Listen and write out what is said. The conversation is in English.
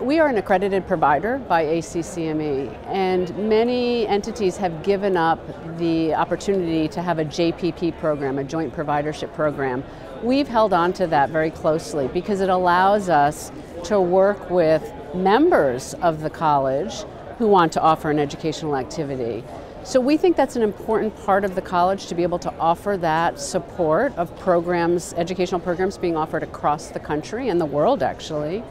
We are an accredited provider by ACCME, and many entities have given up the opportunity to have a JPP program, a joint providership program. We've held on to that very closely because it allows us to work with members of the college who want to offer an educational activity. So we think that's an important part of the college to be able to offer that support of programs, educational programs being offered across the country and the world actually.